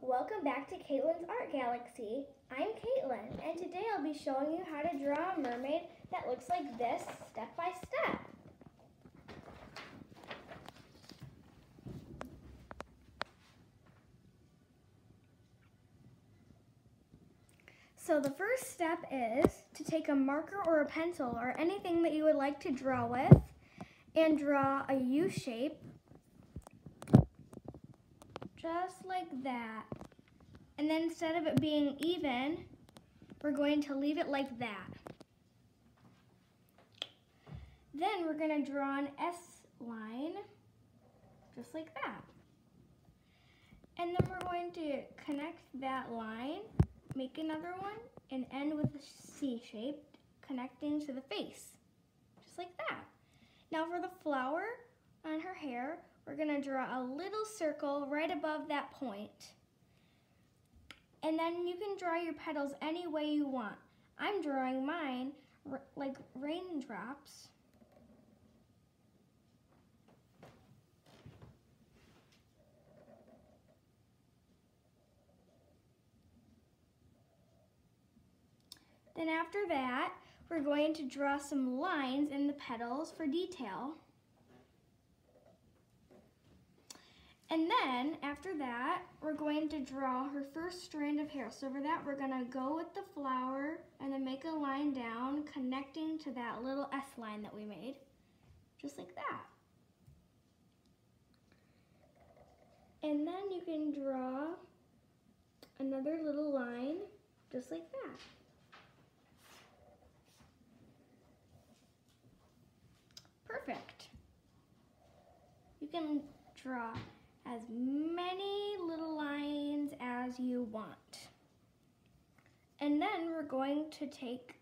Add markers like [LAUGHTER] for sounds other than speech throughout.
Welcome back to Katelyn's Art Galaxy. I'm Katelyn, and today I'll be showing you how to draw a mermaid that looks like this step by step. So the first step is to take a marker or a pencil or anything that you would like to draw with and draw a U shape just like that. And then instead of it being even, we're going to leave it like that. Then we're going to draw an S line, just like that. And then we're going to connect that line, make another one, and end with a C shape, connecting to the face, just like that. Now for the flower on her hair, we're gonna draw a little circle right above that point. And then you can draw your petals any way you want. I'm drawing mine like raindrops. Then after that, we're going to draw some lines in the petals for detail. And then after that, we're going to draw her first strand of hair. So for that, we're gonna go with the flower and then make a line down connecting to that little S line that we made, just like that. And then you can draw another little line, just like that. Perfect. You can draw as many little lines as you want. And then we're going to take,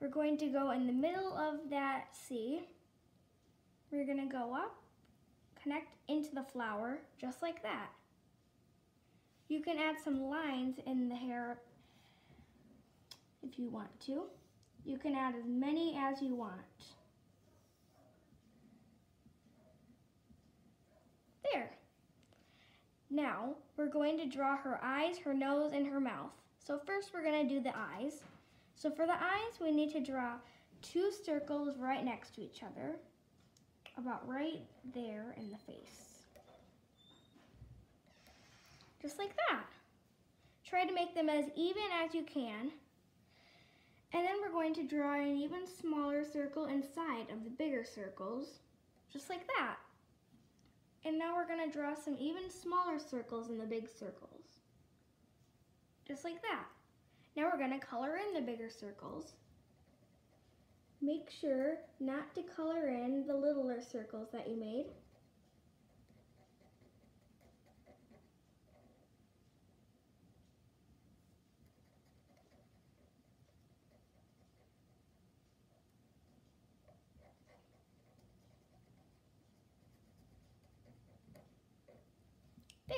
we're going to go in the middle of that C. We're gonna go up, connect into the flower, just like that. You can add some lines in the hair if you want to. You can add as many as you want. There. Now, we're going to draw her eyes, her nose, and her mouth. So first we're gonna do the eyes. So for the eyes, we need to draw two circles right next to each other, about right there in the face. Just like that. Try to make them as even as you can. And then we're going to draw an even smaller circle inside of the bigger circles, just like that. And now we're gonna draw some even smaller circles in the big circles. Just like that. Now we're gonna color in the bigger circles. Make sure not to color in the littler circles that you made.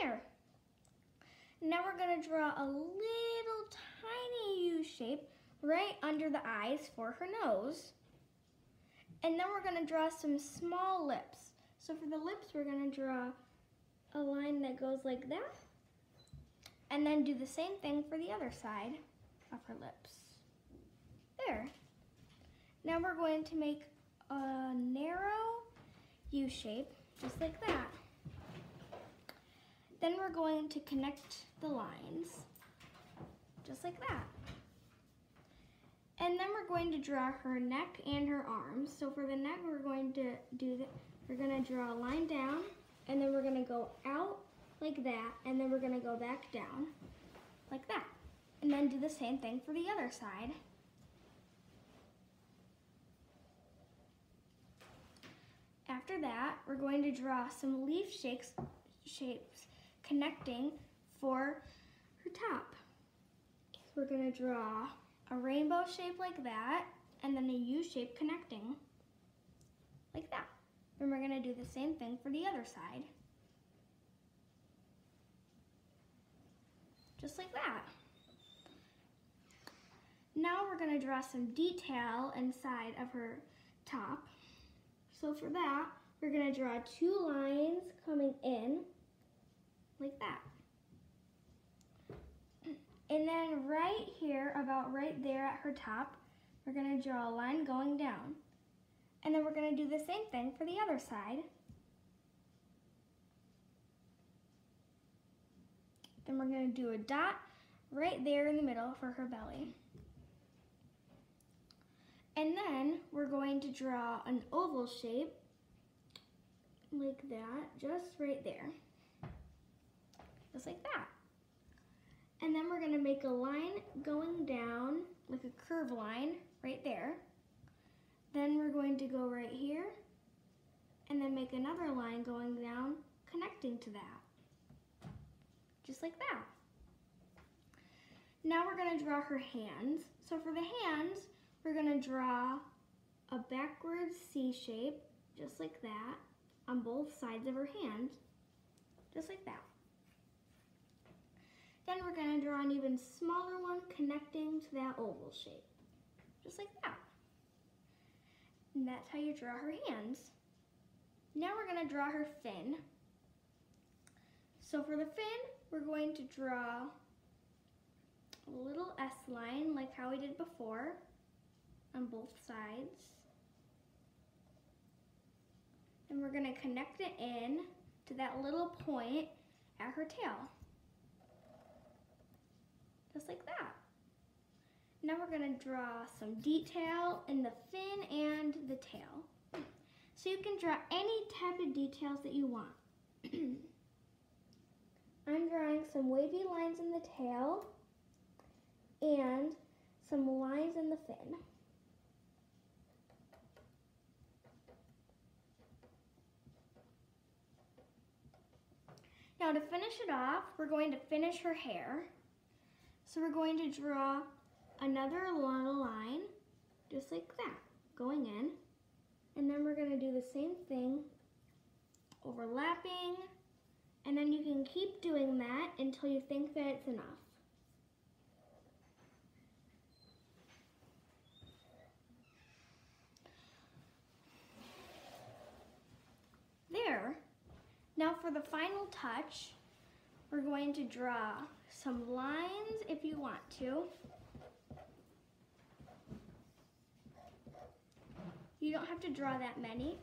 There. Now we're gonna draw a little tiny U shape right under the eyes for her nose. And then we're gonna draw some small lips. So for the lips, we're gonna draw a line that goes like that. And then do the same thing for the other side of her lips. There. Now we're going to make a narrow U shape, just like that. Then we're going to connect the lines, just like that. And then we're going to draw her neck and her arms. So for the neck, we're going to do that. We're gonna draw a line down, and then we're gonna go out like that, and then we're gonna go back down like that. And then do the same thing for the other side. After that, we're going to draw some leaf shapes, shapes connecting for her top. We're gonna draw a rainbow shape like that, and then a U shape connecting, like that. And we're gonna do the same thing for the other side. Just like that. Now we're gonna draw some detail inside of her top. So for that, we're gonna draw two lines coming in like that. And then right here, about right there at her top, we're gonna draw a line going down. And then we're gonna do the same thing for the other side. Then we're gonna do a dot right there in the middle for her belly. And then we're going to draw an oval shape like that, just right there. Just like that. And then we're gonna make a line going down, like a curve line, right there. Then we're going to go right here, and then make another line going down, connecting to that. Just like that. Now we're gonna draw her hands. So for the hands, we're gonna draw a backwards C shape, just like that, on both sides of her hand, just like that. Then we're gonna draw an even smaller one connecting to that oval shape, just like that. And that's how you draw her hands. Now we're gonna draw her fin. So for the fin, we're going to draw a little S line like how we did before on both sides. And we're gonna connect it in to that little point at her tail. Just like that. Now we're gonna draw some detail in the fin and the tail. So you can draw any type of details that you want. [CLEARS THROAT] I'm drawing some wavy lines in the tail and some lines in the fin. Now to finish it off, we're going to finish her hair. So we're going to draw another line, just like that, going in. And then we're going to do the same thing, overlapping, and then you can keep doing that until you think that it's enough. There. Now for the final touch, we're going to draw some lines if you want to. You don't have to draw that many.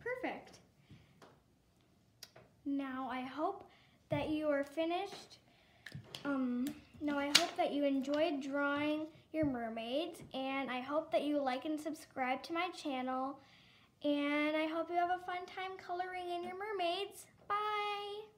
Perfect. Now I hope that you are finished. Um, now I hope that you enjoyed drawing your mermaids and I hope that you like and subscribe to my channel and I hope you have a fun time coloring in your mermaids. Bye!